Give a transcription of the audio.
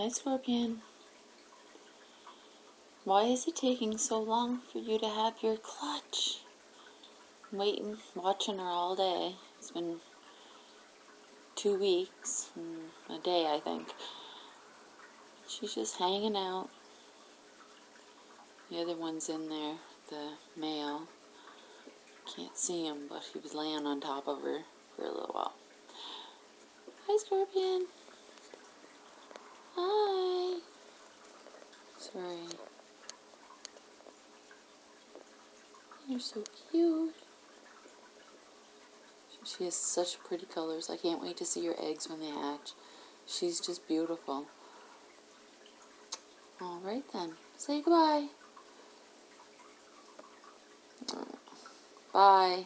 Hi, Scorpion. Why is it taking so long for you to have your clutch? I'm waiting, watching her all day. It's been two weeks, a day, I think. She's just hanging out. The other one's in there, the male. Can't see him, but he was laying on top of her for a little while. Hi, Scorpion. Hi. Sorry. You're so cute. She has such pretty colors. I can't wait to see your eggs when they hatch. She's just beautiful. All right then. Say goodbye. Bye.